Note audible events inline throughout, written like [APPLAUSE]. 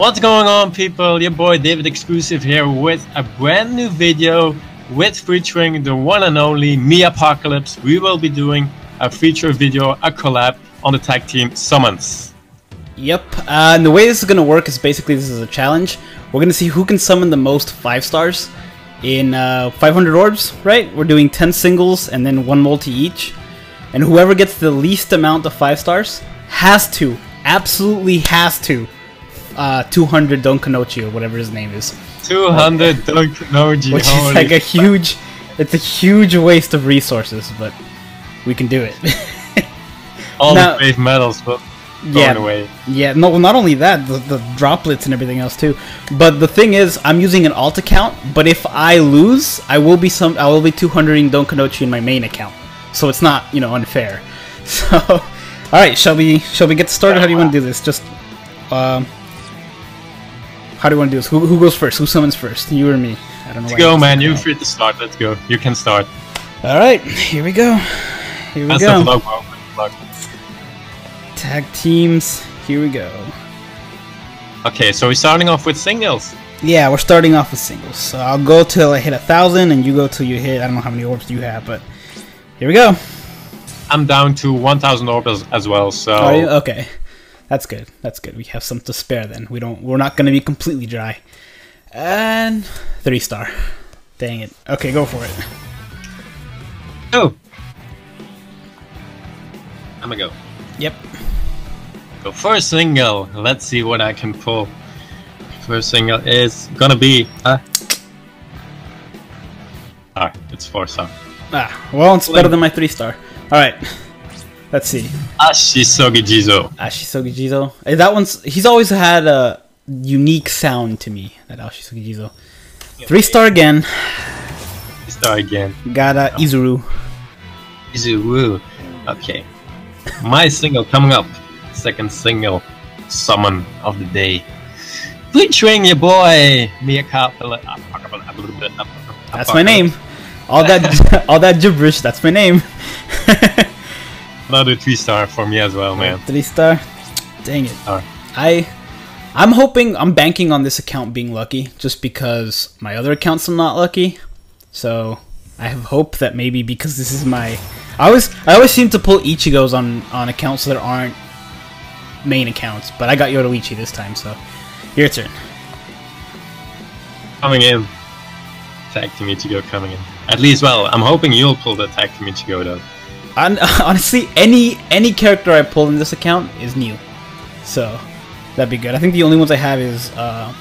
What's going on, people? Your boy David Exclusive here with a brand new video with featuring the one and only Me Apocalypse. We will be doing a feature video, a collab on the tag team Summons. Yep, uh, and the way this is going to work is basically this is a challenge. We're going to see who can summon the most 5 stars in uh, 500 orbs, right? We're doing 10 singles and then 1 multi each. And whoever gets the least amount of 5 stars has to, absolutely has to, uh, 200 Donkanochi or whatever his name is. 200 Donkanochi, Which is like a huge, it's a huge waste of resources, but we can do it. [LAUGHS] All now, the brave medals but yeah, away. Yeah, no, not only that, the, the droplets and everything else too. But the thing is, I'm using an alt account, but if I lose, I will be some, I will be 200ing Donkanochi in my main account. So it's not, you know, unfair. [LAUGHS] So, all right, shall we, shall we get started? How do you want to do this? Just, um, how do you want to do this? Who, who goes first? Who summons first? You or me? I don't know. Let's go, man. You're free to start. Let's go. You can start. All right, here we go. Here we That's go. The vlog. Tag teams. Here we go. Okay, so we're starting off with singles. Yeah, we're starting off with singles. So I'll go till I hit a thousand, and you go till you hit. I don't know how many orbs you have, but here we go. I'm down to 1,000 orbs as well. So okay, that's good. That's good. We have some to spare then. We don't. We're not going to be completely dry. And three star. Dang it. Okay, go for it. Oh. I'm gonna go. Yep. So first single, let's see what I can pull. First single is gonna be uh Ah, it's four star. Ah, well it's better than my three star. Alright. Let's see. Ashisogi Jizo. Ashisogi Jizo. That one's he's always had a unique sound to me, that Ashisogi Jizo. Three star again. Three star again. Got uh, Izuru. Izuru. Okay. My single coming up. Second single. Summon of the day. Featuring your boy, Miyakapala. That's my name. All that [LAUGHS] all that gibberish, that's my name. [LAUGHS] Another three star for me as well, man. Three star? Dang it. I I'm hoping I'm banking on this account being lucky just because my other accounts I'm not lucky. So I have hope that maybe because this is my I always I always seem to pull Ichigos on on accounts that aren't main accounts, but I got Yoruichi this time, so your turn. Coming in. Tag Team Ichigo coming in. At least, well, I'm hoping you'll pull the Tag Team Ichigo though. On, [LAUGHS] honestly, any any character I pull in this account is new, so that'd be good. I think the only ones I have is uh,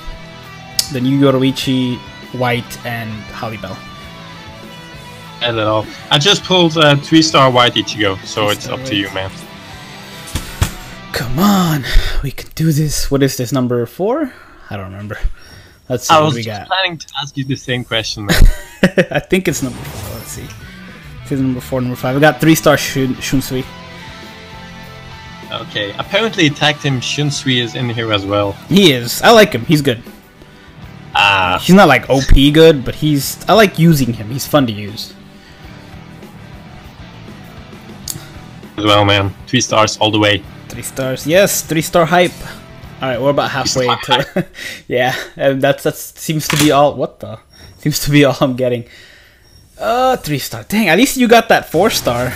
the new Yoruichi, White, and Holly-Belle. And at all. I just pulled a three star White Ichigo, so three it's up to you, man. Come on, we can do this. What is this number four? I don't remember. Let's see I what we got. planning to ask you the same question, [LAUGHS] man. I think it's number four. Let's see. This is number four, number five. I got three star Shun Shunsui. Okay, apparently tag team Shunsui is in here as well. He is. I like him. He's good. Ah. He's not like OP good, but he's. I like using him. He's fun to use. As well, man. Three stars all the way. Three stars. Yes, three star hype. All right, we're about halfway to. [LAUGHS] yeah, and that's that seems to be all. What the? Seems to be all I'm getting. Uh, three star. Dang, at least you got that four star.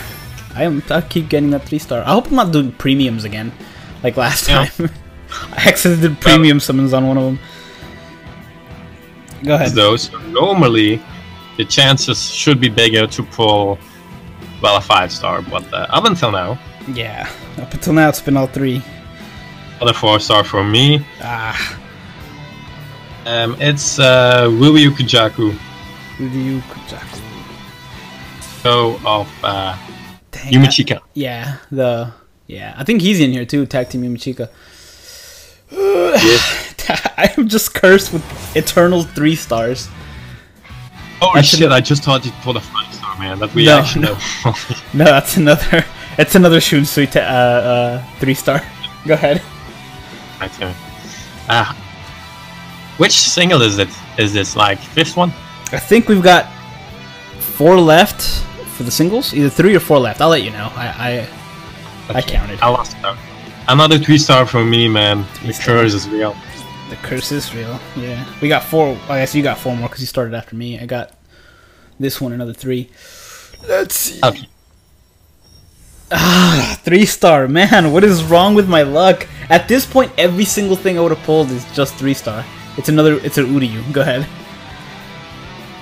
I am. I keep getting that three star. I hope I'm not doing premiums again, like last Yeah. time. [LAUGHS] I accidentally did premium summons on one of them. Go ahead. Though, so normally the chances should be bigger to pull, well, a five star, but uh, up until now, Yeah. Up until now, it's been all three. other four star for me. Ah. Um, it's uh, Ryu Kujaku. Kujaku. So of uh, Dang, Yumichika. Yeah, the yeah, I think he's in here too. Tag team Yumichika. I'm [SIGHS] just cursed with eternal three stars. Oh That's shit! an- I just thought you'd pull a five star, man. That we No, actually no. know. [LAUGHS] No, that's another. It's another Shunsui ta- uh, uh, three star. [LAUGHS] Go ahead. Turn. Ah, which single is it? Is this like fifth one? I think we've got four left for the singles. Either three or four left. I'll let you know. I I, I counted. I lost it. Another three star for me, man. The star. curse is real. The curse is real. Yeah, we got four. I guess you got four more because you started after me. I got this one another three. Let's see. Okay. Ah, three star. Man, what is wrong with my luck? At this point, every single thing I would have pulled is just three star. It's another. It's an Uryu. Go ahead.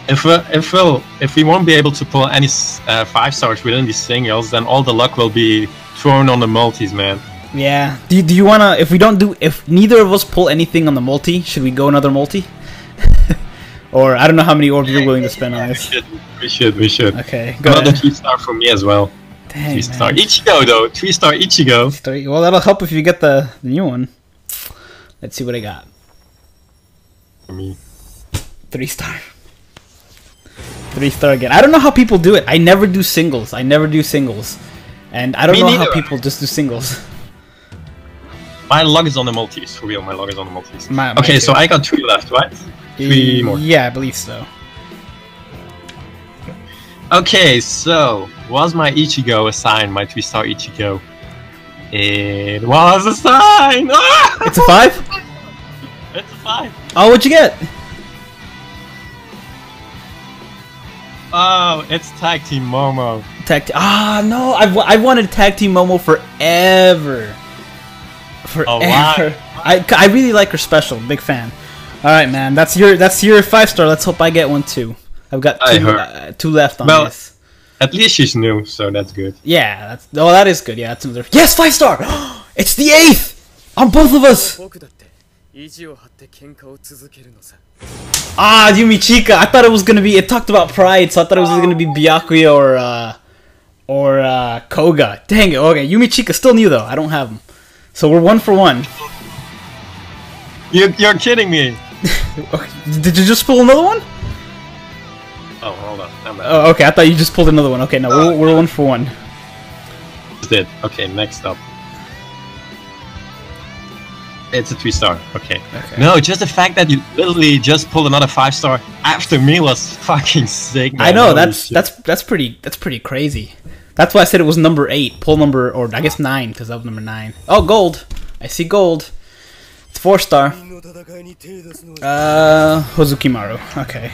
If we if we'll, if we won't be able to pull any uh, five stars within these singles, then all the luck will be thrown on the multis, man. Yeah. Do you, do you wanna? If we don't do, if neither of us pull anything on the multi, should we go another multi? [LAUGHS] or I don't know how many orbs you're willing to spend on this. We should, we should, we should. Okay. Go Another ahead. three star for me as well. Dang, Three star man. Ichigo though. Three star Ichigo. Three- Well, that'll help if you get the, the new one. Let's see what I got. For me. Three star. Three star again. I don't know how people do it. I never do singles. I never do singles. And I don't Me know how people just do singles. My log is on the multis, for real. My log is on the multis. My- my okay, so. I got three left, right? Three more. Yeah, I believe so. Okay, so was my Ichigo a sign? My three star Ichigo. It was a sign. Ah! [LAUGHS] It's a five? It's a five. Oh, what'd you get? Oh, it's tag team Momo. Tag te- Ah, no. I've, wa- I wanted tag team Momo forever. Forever. Oh? [LAUGHS] I, I really like her special. Big fan. All right, man. That's your that's your five star. Let's hope I get one too. I've got two, uh, two left on Well- this. At least she's new, so that's good. Yeah, that's oh that is good. Yeah, that's another. Yes, five star. [GASPS] it's the eighth on both of us. Ah, Yumichika. I thought it was gonna be. It talked about pride, so I thought it was gonna be Byakuya or uh, or uh, Koga. Dang it. Okay, Yumichika still new though. I don't have him, so we're one for one. You, you're kidding me. [LAUGHS] Did you just pull another one? Oh, hold on. Oh, okay. I thought you just pulled another one. Okay, no, we're, we're one for one. Did okay. Next up. It's a three star. Okay. okay. No, just the fact that you literally just pulled another five star after me was [LAUGHS] fucking sick. Man. I know that's shit. that's that's pretty that's pretty crazy. That's why I said it was number eight, pull number or I guess nine because that was number nine. Oh, gold! I see gold. It's four star. Uh, Hozukimaru. Okay.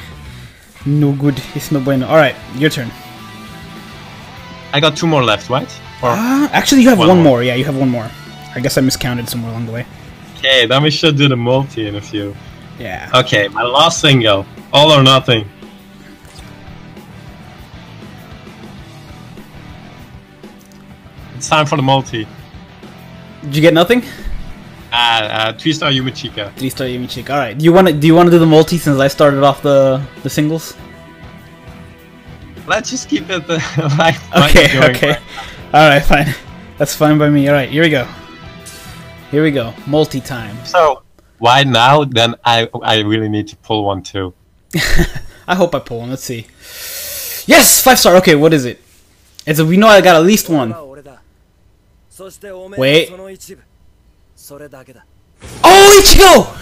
No good. It's no bueno. All right, your turn. I got two more left, right? Or uh, actually, you have one, one more. more. Yeah, you have one more. I guess I miscounted somewhere along the way okay, then we should do the multi in a few. Yeah. Okay, my last single, all or nothing. It's time for the multi. Did you get nothing? Uh, uh, three star Yumichika. Three star Yumi Chick. All right. Do you want to do you want to do the multi since I started off the the singles? Let's just keep it uh, [LAUGHS] like Okay. Okay. All right. Fine. That's fine by me. All right. Here we go. Here we go. Multi time. So why now? Then I I really need to pull one too. [LAUGHS] I hope I pull one. Let's see. Yes, five star. Okay, what is it? It's a, we know I got at least one. Wait. Oh, Ichigo!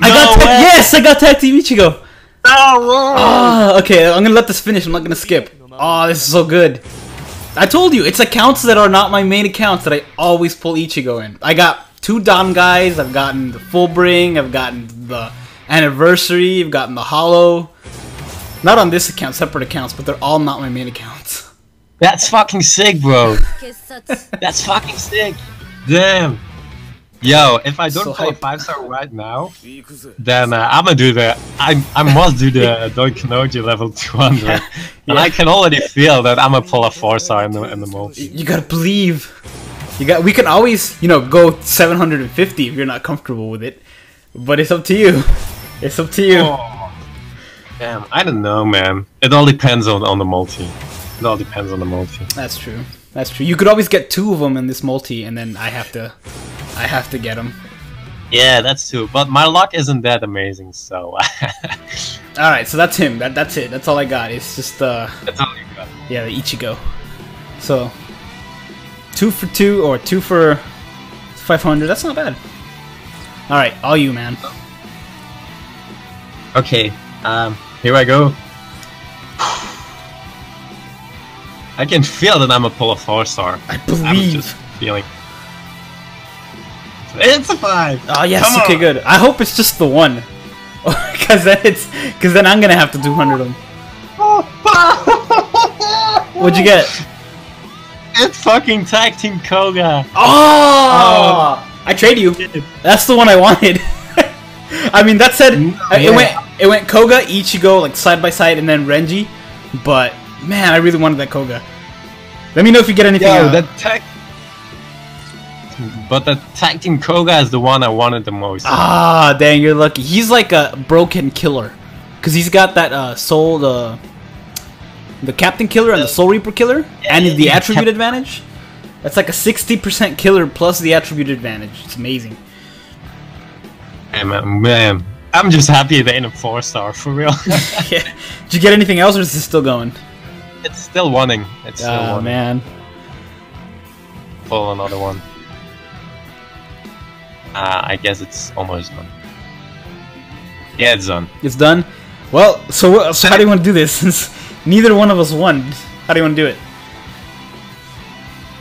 I got way. yes, I got tag team Ichigo. No. Oh, okay, I'm gonna let this finish. I'm not gonna skip. Oh, this is so good. I told you, it's accounts that are not my main accounts that I always pull Ichigo in. I got two Don guys. I've gotten the full bring. I've gotten the anniversary. I've gotten the hollow. Not on this account, separate accounts, but they're all not my main accounts. That's fucking sick, bro. That's fucking sick. Damn. Yo, if I don't so play five star right now, then uh, I'm gonna do the I I must do the [LAUGHS] Don the level 200, [LAUGHS] yeah, yeah. and I can already feel that I'm gonna pull a four star in the in the most. You gotta believe. You got. We can always you know go 750 if you're not comfortable with it, but it's up to you. It's up to you. Oh, damn, I don't know, man. It all depends on on the multi. It all depends on the multi. That's true. That's true. You could always get two of them in this multi, and then I have to I have to get him. Yeah, that's true. But my luck isn't that amazing, so [LAUGHS] All right, so that's him. That that's it. That's all I got. It's just uh, that's all you got. yeah, the Ichigo. So two for two or two for 500. That's not bad. All right, all you, man. Okay, um, here I go. [SIGHS] I can feel that I'm a pull a four star. I I'm believe. just feeling. It's a five. Oh yes, Come okay, on. good. I hope it's just the one, [LAUGHS] because then it's because then I'm gonna have to 200 them. [LAUGHS] What'd you get? It's fucking Tag Team Koga. Oh, I trade you. That's the one I wanted. [LAUGHS] I mean, that said, Mm, yeah. it went it went Koga, Ichigo like side by side, and then Renji. But man, I really wanted that Koga. Let me know if you get anything. Yo, uh, that tag. But the Tag Team Koga is the one I wanted the most. Ah, dang, you're lucky. He's like a broken killer, cause he's got that uh, soul the the Captain Killer and the Soul Reaper Killer, and yeah, the yeah, attribute Cap- advantage. That's like a 60% killer plus the attribute advantage. It's amazing. Hey, man, man, I'm just happy they ain't a four star for real. [LAUGHS] yeah. Did you get anything else, or is this still going? it's still winning. It's still Oh man. Pull another one. Uh, I guess it's almost done. Yeah, it's done. It's done. Well, so so how do you want to do this? [LAUGHS] Since neither one of us won, how do you want to do it?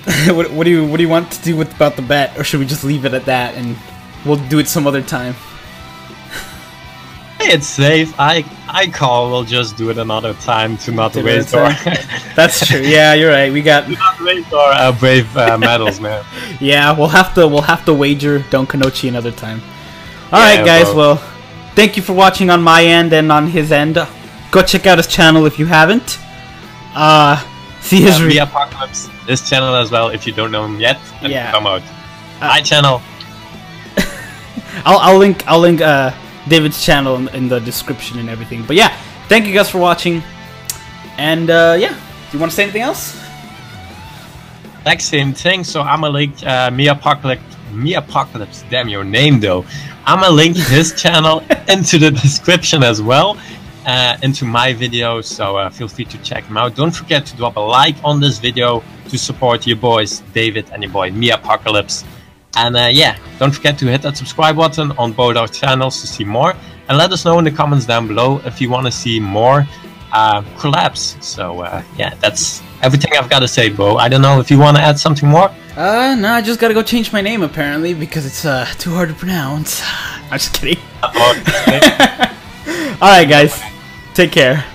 [LAUGHS] what, what do you what do you want to do with about the bet, or should we just leave it at that and we'll do it some other time? Hey, it's safe. I I call. We'll just do it another time to not To waste our. [LAUGHS] That's true. Yeah, you're right. We got not waste our uh, brave uh, medals, man. [LAUGHS] yeah. We'll have to we'll have to wager Don Kanochi another time. All right, Yeah, guys. bro. Well, thank you for watching on my end and on his end. Go check out his channel if you haven't. Uh, see his Uh, re- the Apocalypse, this channel as well. If you don't know him yet, Yeah. come out. Uh, My channel. [LAUGHS] I'll, I'll link I'll link uh, David's channel in, in the description and everything. But yeah, thank you guys for watching. And uh, yeah, do you want to say anything else? Exact same thing. So I'm gonna link uh, me apocalypse. Me apocalypse. Damn your name though. I'm gonna link his [LAUGHS] channel into the description as well. Uh, into my video, so uh, feel free to check him out. Don't forget to drop a like on this video to support your boys David and your boy Me Apocalypse. And uh, yeah, don't forget to hit that subscribe button on both our channels to see more. And let us know in the comments down below if you want to see more uh, collabs. So uh, yeah, that's everything I've got to say, Bo. I don't know if you want to add something more. Uh, no, I just gotta go change my name apparently because it's uh, too hard to pronounce. [LAUGHS] I'm just kidding. Oh, [LAUGHS] Alright, guys. Take care.